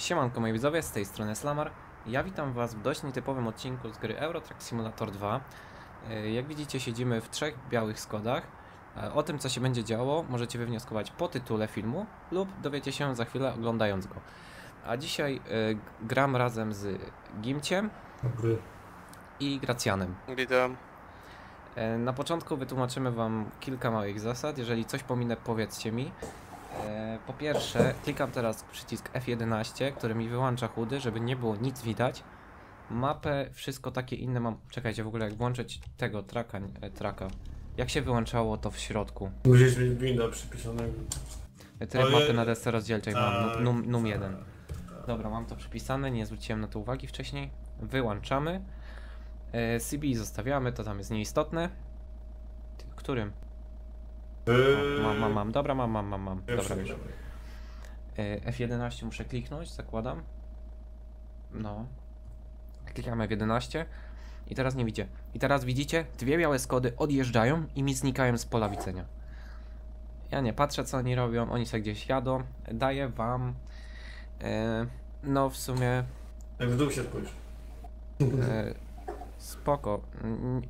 Siemanko moi widzowie, z tej strony Slamar. Ja witam was w dość nietypowym odcinku z gry Euro Truck Simulator 2. E, Jak widzicie siedzimy w trzech białych Skodach. E, O tym co się będzie działo możecie wywnioskować po tytule filmu lub dowiecie się za chwilę oglądając go. A dzisiaj e, gram razem z Gimciem Dobry. i Gracjanem. Witam. Na początku wytłumaczymy Wam kilka małych zasad. Jeżeli coś pominę, powiedzcie mi. E, Po pierwsze, klikam teraz przycisk F11, który mi wyłącza chudy, żeby nie było nic widać. Mapę, wszystko takie inne mam. Czekajcie, w ogóle jak włączyć tego traka, e, traka. Jak się wyłączało to w środku? Musisz mieć binda przypisanego. E, Tryb Ojej. mapy na desce rozdzielczej mam, Tak, num, num, num tak. 1. Dobra, mam to przypisane, nie zwróciłem na to uwagi wcześniej. Wyłączamy. CB zostawiamy, to tam jest nieistotne. Ty- O, mam, mam, mam. Dobra, mam, mam, mam, mam. Dobra, już. E, F11 muszę kliknąć, zakładam. No. Klikamy F11. I teraz nie widzicie. I teraz widzicie, dwie białe skody odjeżdżają i mi znikają z pola widzenia. Ja nie patrzę co oni robią, oni sobie gdzieś jadą. Daję wam. E, no w sumie. Jak w dół się spojrzy. E, spoko.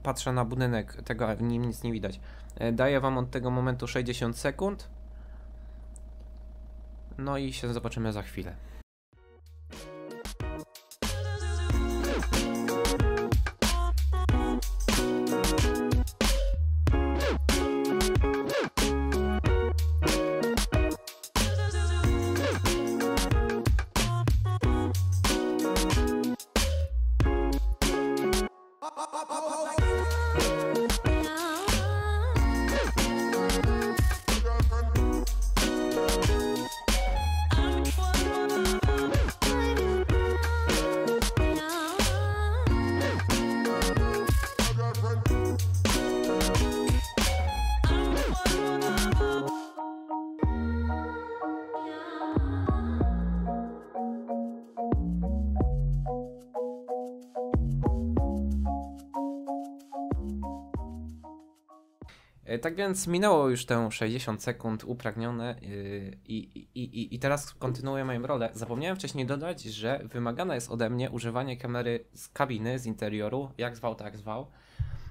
Patrzę na budynek, tego nim nic nie widać. E, daję wam od tego momentu 60 sekund. No i się zobaczymy za chwilę. Tak więc minęło już te 60 sekund upragnione yy, i, i, i, i teraz kontynuuję moją rolę. Zapomniałem wcześniej dodać, że wymagane jest ode mnie używanie kamery z kabiny, z interioru, jak zwał, tak zwał.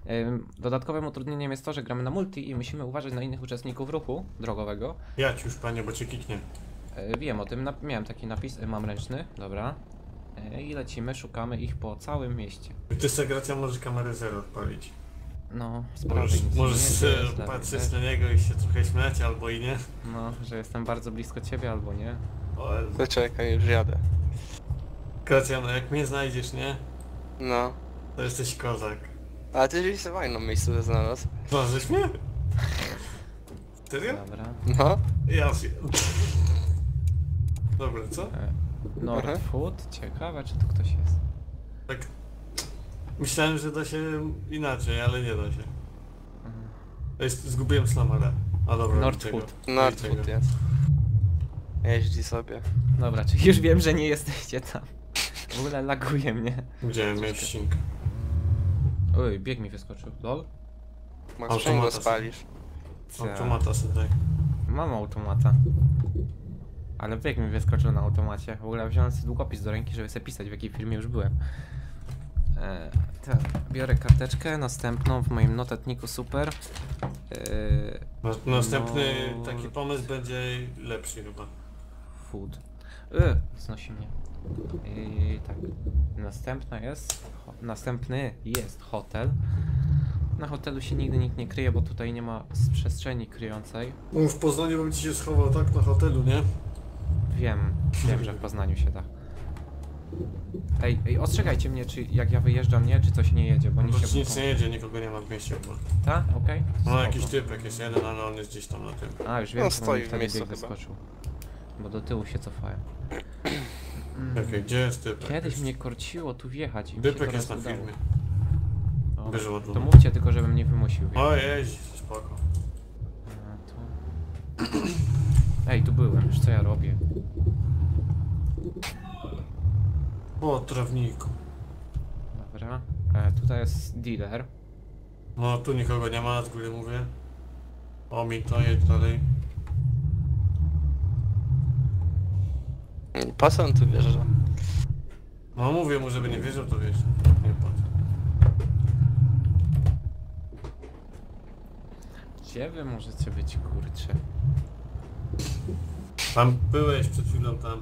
Ym, Dodatkowym utrudnieniem jest to, że gramy na multi i musimy uważać na innych uczestników ruchu drogowego. Jadź już panie, bo cię kiknie. E, Wiem o tym, miałem taki napis, e, mam ręczny, dobra. E, I lecimy, szukamy ich po całym mieście. Ty segracja możesz kamerę zero odpalić. No, z Możesz, nic możesz nie patrzeć na niego i się trochę śmiać, albo i nie. No, że jestem bardzo blisko ciebie albo nie. O, To czekaj, już jadę. Gracjano, jak mnie znajdziesz, nie? No. To jesteś kozak. Ale ty sobie fajną miejscówkę znalazł. Znalazłeś mnie? Serio? Dobra. No. Ja się... Dobra, co? E, Northwood, ciekawe czy tu ktoś jest. Tak... Myślałem, że da się inaczej, ale nie da się. Mhm. To jest, zgubiłem slamara. A dobra, Northwood. Northwood jest. Jeździ sobie. Dobra, czyli już wiem, że nie jesteście tam. W ogóle laguje mnie. Gdzie miałeś ścinkę? Oj, bieg mi wyskoczył. Lol? Masz Automata sprzęgło sobie. spalisz. Co? Automata sobie daj. Mam automata. Ale bieg mi wyskoczył na automacie. W ogóle wziąłem sobie długopis do ręki, żeby sobie pisać w jakiej filmie już byłem. E, tak, biorę karteczkę, następną w moim notatniku super. E, Na- Następny No. taki pomysł będzie lepszy chyba. Food. Y, znosi mnie. I tak. Następna jest. Następny jest hotel. Na hotelu się nigdy nikt nie kryje, bo tutaj nie ma przestrzeni kryjącej. No w Poznaniu bym ci się schował tak na hotelu, nie? Wiem, wiem, że w Poznaniu się da. Ej, ej, ostrzegajcie mnie, czy jak ja wyjeżdżam, nie, czy coś nie jedzie, bo Bo nie się nic nie jedzie, nikogo nie ma w mieście chyba. Ta? Okej. No Spoko. jakiś typek jest jeden, ale on jest gdzieś tam na tym. A, już wiem, No, czemu stoi mi w wtedy miejscu bieg chyba. wyskoczył. Bo do tyłu się cofałem. Okej, gdzie jest typek? Kiedyś mnie korciło tu wjechać i mi się Typek jest na udało. filmie. O, Bierze To mówcie tylko, żebym nie wymusił. O jeździ, spoko. A, tu. Ej, tu byłem, już co ja robię? O, trawniku. Dobra. E, tutaj jest dealer. No tu nikogo nie ma, z góry mówię. O mi to jedź dalej. Po co on tu wjeżdża? No mówię mu, żeby nie wierzył, to wiesz. Nie patrz. Gdzie wy możecie być, kurcze? Tam byłeś przed chwilą tam.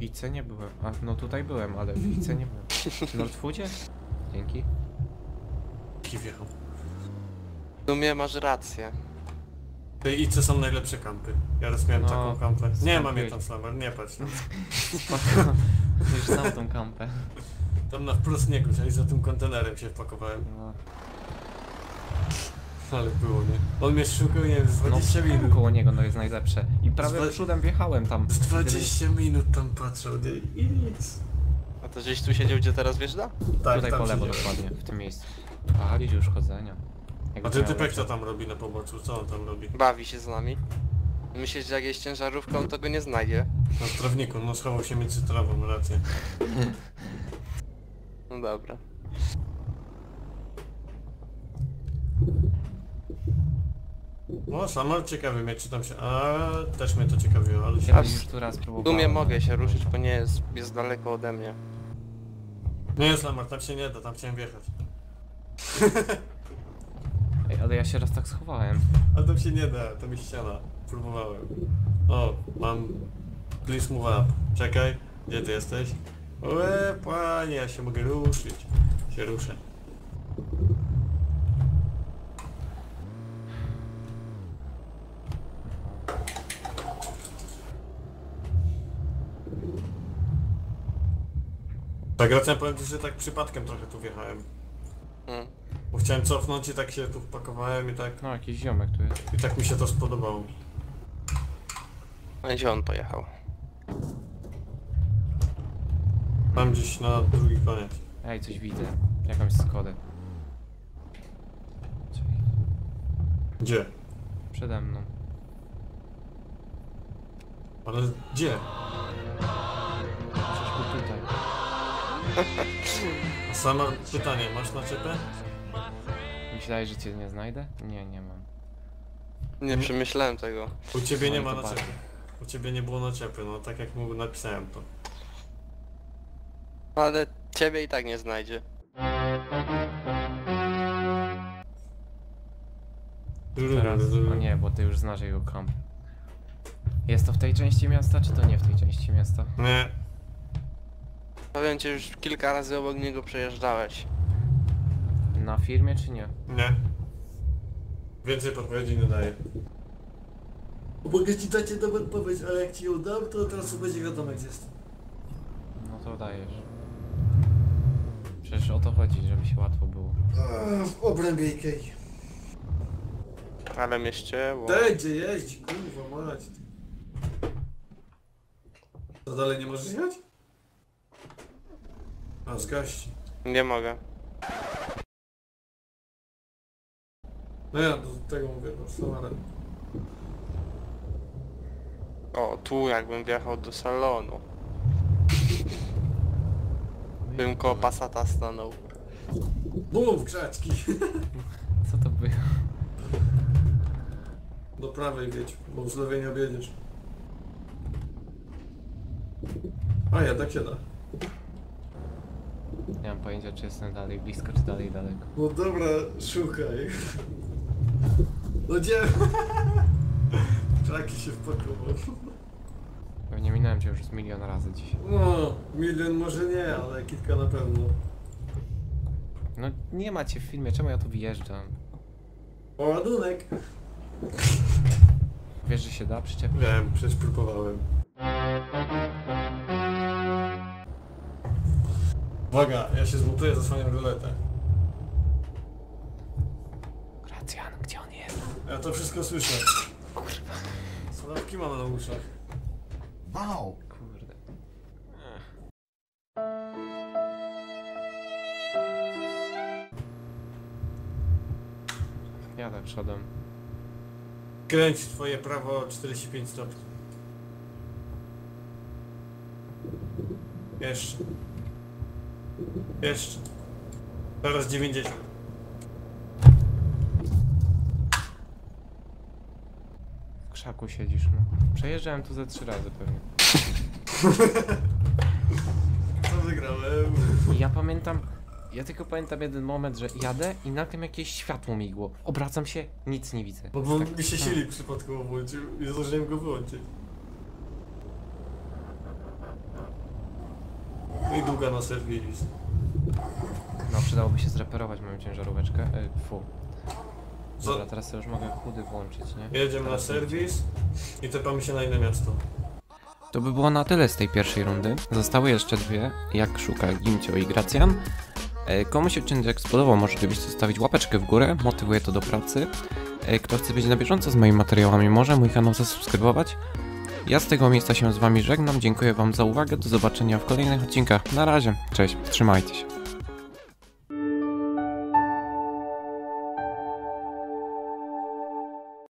W IC nie byłem. A, no tutaj byłem, ale w IC nie byłem. W Nordfoodzie? Dzięki. Ki wjechał. W sumie masz rację. Ty i co są najlepsze kampy? Ja raz miałem No, taką kampę. Nie mam je skąd tam Slammer, nie patrz tam. Już znam tą kampę. Tam na wprost niego, czyli za tym kontenerem się wpakowałem. No, Ale było, nie? On mnie szukał, nie wiem, z 20 no minut. koło niego no jest najlepsze. I prawie Zwa- przodem wjechałem tam. Z 20 minut tam patrzał, nie? I nic. A to gdzieś tu siedział, gdzie teraz wjeżdża? Tak, tutaj po lewo dokładnie, w tym miejscu. Palić już chodzenia. Jakby A ten typek co tam robi na poboczu? Co on tam robi? Bawi się z nami. Myślisz, że jak jest ciężarówką, to go nie znajdzie. Na trawniku, no schował się między trawą, rację. No dobra. No, Slammer ciekawy mnie, czy tam się... A też mnie to ciekawiło, ale się... Kiedyś już tu raz W próbowałem. sumie mogę się ruszyć, bo nie jest, jest daleko ode mnie. Nie, Slammer, tam się nie da, tam chciałem wjechać. Ej, ale ja się raz tak schowałem. Ale tam się nie da, to mi ściana. Próbowałem. O, mam... Please move up. Czekaj, gdzie ty jesteś? Łe, panie, ja się mogę ruszyć. Się ruszę. Tak, racja, powiem ci, że tak przypadkiem trochę tu wjechałem. Hmm. Bo chciałem cofnąć i tak się tu wpakowałem i tak... No jakiś ziomek tu jest. I tak mi się to spodobało. A gdzie on pojechał? Tam gdzieś na drugi koniec. Ej, coś widzę. Jakąś skodę. Gdzie? Przede mną. Ale gdzie? Sama pytanie, masz naczepę? Myślałeś, że cię nie znajdę? Nie, nie mam. Nie przemyślałem tego. U ciebie nie ma naczepy. bardzo. U ciebie nie było naczepy, no tak jak mu napisałem to. Ale ciebie i tak nie znajdzie. Teraz, no nie, bo ty już znasz jego kamp. Jest to w tej części miasta, czy to nie w tej części miasta? Nie. Powiem ci, już kilka razy obok niego przejeżdżałeś. Na firmie, czy nie? Nie. Więcej podpowiedzi nie daję. Mogę ci dać jedną odpowiedź, ale jak ci ją dam, to od razu będzie wiadomo gdzie jest. No to dajesz. Przecież o to chodzi, żeby się łatwo było. W obrębie Ikei. Ale mnie ścięło. Będzie jeździ, kurwa mać. To dalej nie możesz jechać? A, zgaści. Nie mogę. No ja do tego mówię, no. O, tu jakbym wjechał do salonu. Bym koło Passata stanął. Bum, w krzaczki. Co to było? Do prawej wiedź, bo z lewej nie objedziesz. A ja tak się da. Nie mam pojęcia, czy jestem dalej blisko, czy dalej daleko. No dobra, szukaj. No gdzie? Kraki się wpakował. Pewnie minąłem cię już z milion razy dzisiaj. No, milion może nie, ale kilka na pewno. No nie macie w filmie, czemu ja tu wjeżdżam? O, ładunek. Wiesz, że się da przyczepić? Wiem, przecież próbowałem. Uwaga, ja się zmontuję, zasłaniam ruletę. Gracjan, gdzie on jest? Ja to wszystko słyszę. Kurwa. Słuchawki mam na uszach. Wow! Kurde. Jadę przodem. Kręć w twoje prawo 45 stopni. Jeszcze. Jeszcze. Teraz 90. W krzaku siedzisz, no. Przejeżdżałem tu ze trzy razy pewnie. Co wygrałem? I ja pamiętam, ja tylko pamiętam jeden moment, że jadę i nagle mi jakieś światło migło. Obracam się, nic nie widzę. Bo, bo Tak, mi się silnik przypadkowo włączył i zdążyłem go wyłączyć. I długa na serwis. No, przydałoby się zreperować moją ciężaróweczkę. E, fu. Co? Dobra, teraz to już mogę chudy włączyć, nie? Jedziemy na serwis i tepamy się na inne miasto. To by było na tyle z tej pierwszej rundy. Zostały jeszcze dwie, jak szuka Gimcio i Gracjan. E, Komuś odcinek spodobał, może oczywiście zostawić łapeczkę w górę, motywuje to do pracy. E, Kto chce być na bieżąco z moimi materiałami, może mój kanał zasubskrybować. Ja z tego miejsca się z wami żegnam, dziękuję wam za uwagę, do zobaczenia w kolejnych odcinkach. Na razie, cześć, trzymajcie się.